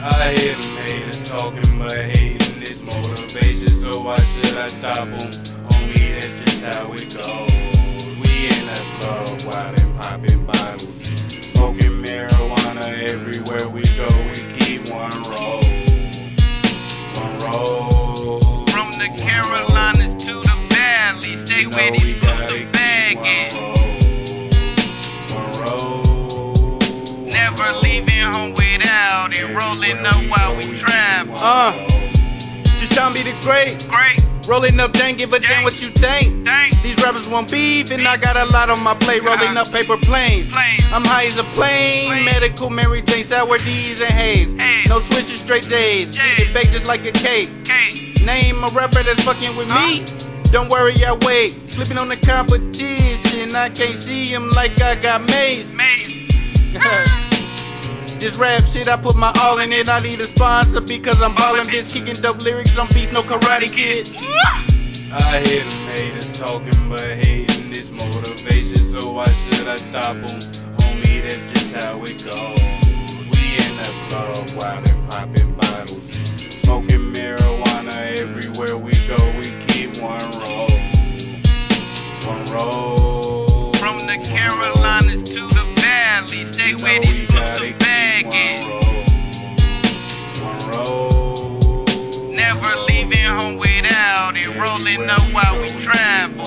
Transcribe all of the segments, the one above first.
I hear them haters talking, but hating is motivation. So why should I stop them? Homie, that's just how it goes. We in the club, wild and popping bottles. Smoking marijuana everywhere we go. We keep one roll. One roll. From the Carolinas to the Valley, stay You know with we it, gotta the bag Uh. Just tell me the great. Great, Rolling up, don't give a damn what you think. dang, These rappers want beef, and I got a lot on my plate. Rolling up paper planes. I'm high as a plane. Medical, Mary Jane, sour D's and haze. No switches, straight J's. It baked just like a cake. Name a rapper that's fucking with me. Don't worry, I wait. Slipping on the competition. I can't see him like I got mace. Mate, This rap shit, I put my all in it. I need a sponsor because I'm ballin' bitch, kicking dope lyrics on beats, no karate kid. I hear them haters talking, but hating is motivation. So why should I stop them? Homie, that's just how it goes. We in the club, wild and popping bottles. Smoking marijuana everywhere we go. We keep one roll. One roll. From the Carolinas to the Valley, stay You know with we it, put gotta the keep bag one in. One roll. Never leaving home without it, rolling up while we travel.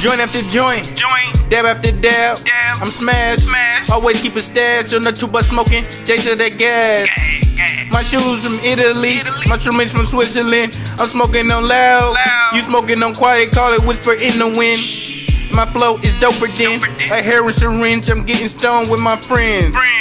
Joint after joint, Joint, dab after dab. Dab. I'm smashed. Smash. Always keep a stash on the tuba smoking. J to the gas. gang, gang. My shoes from Italy, Italy. my trimmings from Switzerland. I'm smoking on loud. Loud. You smoking on quiet, call it whisper in the wind. My flow is doper than Doper hair a heroin syringe. I'm getting stoned with my friends. Friends,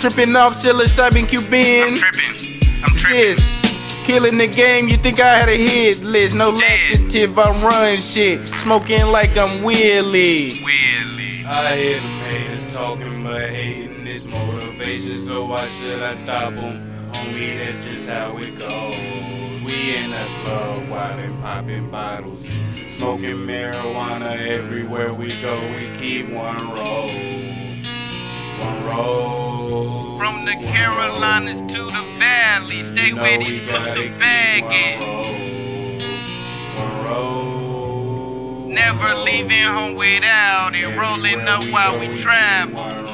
Tripping off psilocybin I'm Cuban. tripping, I'm tripping. Sis, killing the game. You think I had a hit list? No Dead. laxative. I'm run shit. Smoking like I'm Willie. Willie, I hear them haters talking, but hating is motivation. So why should I stop them? Homie, that's just how it goes. We in the club, wild and popping bottles. Smoking marijuana everywhere we go. We keep one roll. One from the Carolinas to the Valley, stay You know with it, put the bag in. Never leaving home without it, rolling up while we travel.